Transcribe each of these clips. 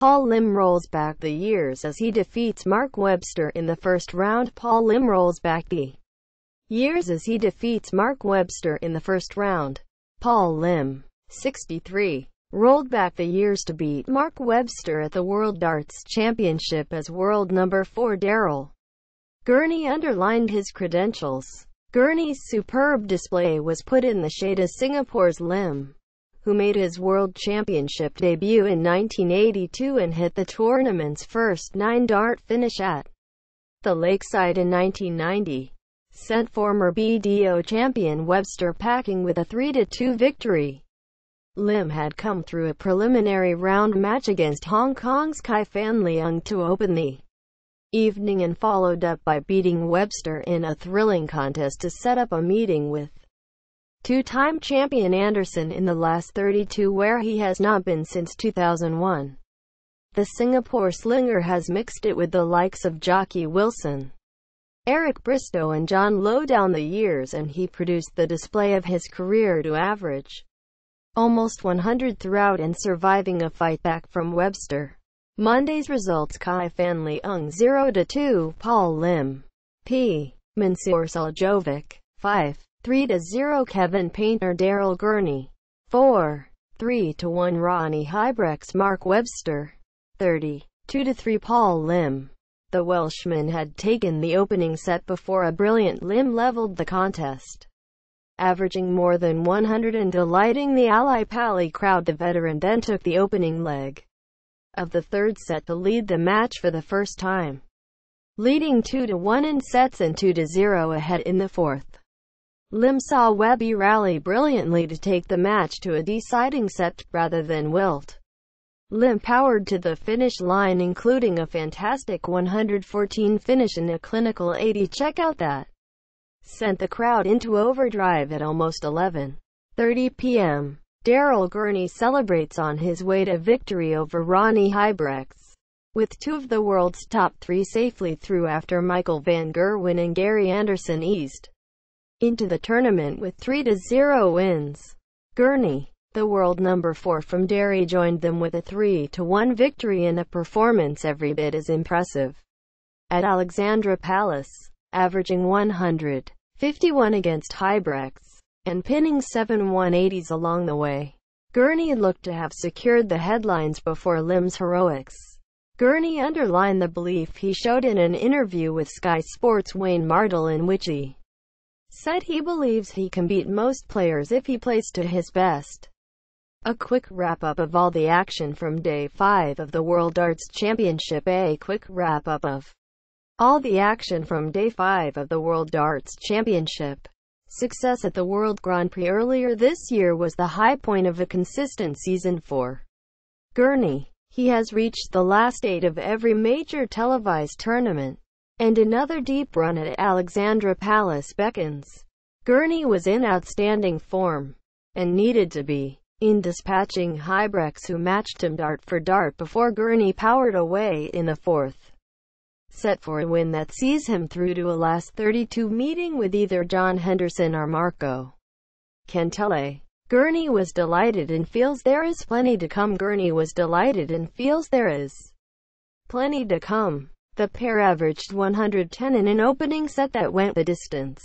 Paul Lim rolls back the years as he defeats Mark Webster in the first round. Paul Lim rolls back the years as he defeats Mark Webster in the first round. Paul Lim, 63, rolled back the years to beat Mark Webster at the World Darts Championship as world number 4 Daryl Gurney underlined his credentials. Gurney's superb display was put in the shade as Singapore's Lim who made his World Championship debut in 1982 and hit the tournament's first nine-dart finish at the Lakeside in 1990, sent former BDO champion Webster packing with a 3-2 victory. Lim had come through a preliminary round match against Hong Kong's Kai Fan Leung to open the evening and followed up by beating Webster in a thrilling contest to set up a meeting with two-time champion Anderson in the last 32 where he has not been since 2001. The Singapore slinger has mixed it with the likes of Jocky Wilson, Eric Bristow and John Lowe down the years and he produced the display of his career to average almost 100 throughout and surviving a fight back from Webster. Monday's results Kai Fan Leung 0-2, Paul Lim, P. Mensur Suljovic, 5. 3-0 Kevin Painter Daryl Gurney 4. 3-1 Ronny Huybrechts Mark Webster 30. 2-3 Paul Lim The Welshman had taken the opening set before a brilliant Lim leveled the contest. Averaging more than 100 and delighting the Ally Pally crowd the veteran then took the opening leg of the third set to lead the match for the first time. Leading 2-1 in sets and 2-0 ahead in the fourth. Lim saw Webby rally brilliantly to take the match to a deciding set, rather than wilt. Lim powered to the finish line including a fantastic 114 finish and a clinical 80 checkout that sent the crowd into overdrive at almost 11.30 p.m. Daryl Gurney celebrates on his way to victory over Ronny Huybrechts, with two of the world's top three safely through after Michael van Gerwen and Gary Anderson eased into the tournament with 3-0 wins. Gurney, the world number 4 from Derry joined them with a 3-1 victory in a performance every bit as impressive. At Alexandra Palace, averaging 151 against Huybrechts, and pinning 7 180s along the way. Gurney looked to have secured the headlines before Lim's heroics. Gurney underlined the belief he showed in an interview with Sky Sports' Wayne Mardle in which he said he believes he can beat most players if he plays to his best. A quick wrap-up of all the action from Day 5 of the World Darts Championship A quick wrap-up of all the action from Day 5 of the World Darts Championship. Success at the World Grand Prix earlier this year was the high point of a consistent season for Gurney. He has reached the last eight of every major televised tournament and another deep run at Alexandra Palace beckons. Gurney was in outstanding form, and needed to be, in dispatching Huybrechts who matched him dart for dart before Gurney powered away in the fourth set for a win that sees him through to a last 32 meeting with either John Henderson or Marko Kantele. Gurney was delighted and feels there is plenty to come. Gurney was delighted and feels there is plenty to come. The pair averaged 110 in an opening set that went the distance.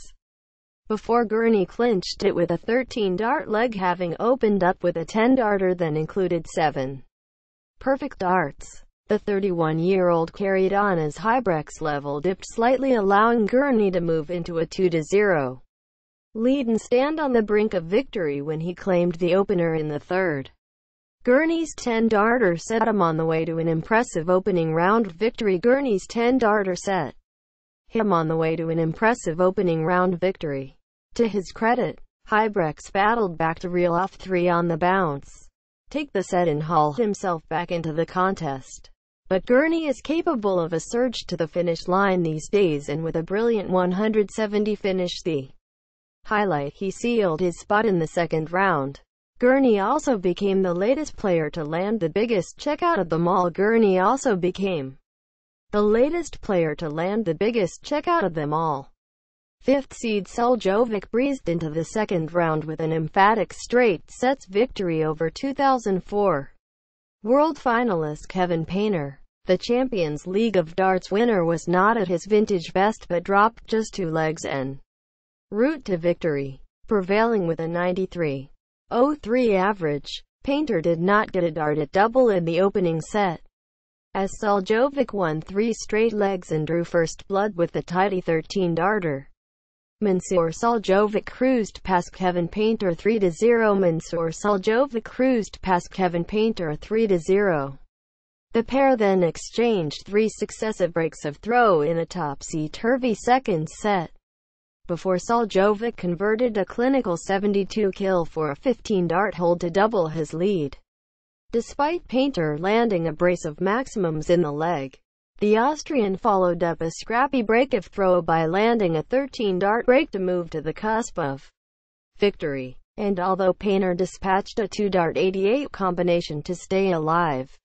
Before Gurney clinched it with a 13-dart leg having opened up with a 10-darter then included 7 perfect darts. The 31-year-old carried on as Huybrechts level dipped slightly allowing Gurney to move into a 2-0 lead and stand on the brink of victory when he claimed the opener in the third. Gurney's 10-darter set him on the way to an impressive opening round victory. Gurney's 10-darter set him on the way to an impressive opening round victory. To his credit, Huybrechts battled back to reel off three on the bounce, take the set and haul himself back into the contest. But Gurney is capable of a surge to the finish line these days and with a brilliant 170 finish the highlight he sealed his spot in the second round. Gurney also became the latest player to land the biggest checkout of them all. Gurney also became the latest player to land the biggest checkout of them all. Fifth seed Suljovic breezed into the second round with an emphatic straight sets victory over 2004 World finalist Kevin Painter, the Champions League of Darts winner was not at his vintage best but dropped just two legs en route to victory, prevailing with a 93.03 average. Painter did not get a dart at double in the opening set, as Suljovic won three straight legs and drew first blood with the tidy 13-darter. Mensur Suljovic cruised past Kevin Painter 3-0 Mensur Suljovic cruised past Kevin Painter 3-0. The pair then exchanged three successive breaks of throw in a topsy-turvy second set before Suljovic converted a clinical 72 kill for a 15-dart hold to double his lead. Despite Painter landing a brace of maximums in the leg, the Austrian followed up a scrappy break of throw by landing a 13-dart break to move to the cusp of victory. And although Painter dispatched a 2-dart 88 combination to stay alive,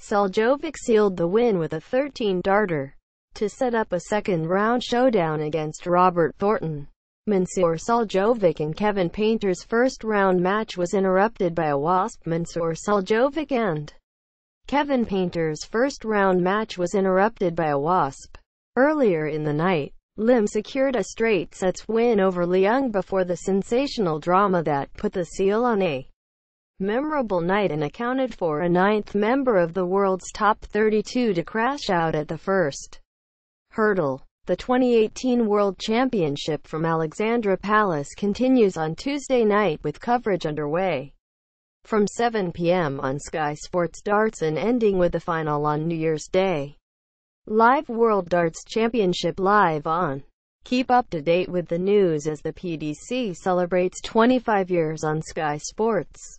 Suljovic sealed the win with a 13-darter to set up a second-round showdown against Robert Thornton. Mensur Suljovic and Kevin Painter's first-round match was interrupted by a wasp. Mensur Suljovic and Kevin Painter's first-round match was interrupted by a wasp. Earlier in the night, Lim secured a straight sets win over Leung before the sensational drama that put the seal on a memorable night and accounted for a ninth member of the world's top 32 to crash out at the first hurdle. The 2018 World Championship from Alexandra Palace continues on Tuesday night with coverage underway from 7 p.m. on Sky Sports Darts and ending with the final on New Year's Day. Live World Darts Championship live on. Keep up to date with the news as the PDC celebrates 25 years on Sky Sports.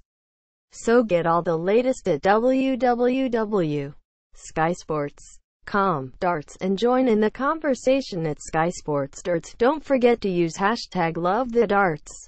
So get all the latest at www.skysports com darts and join in the conversation at Sky Sports Darts. Don't forget to use hashtag love the darts.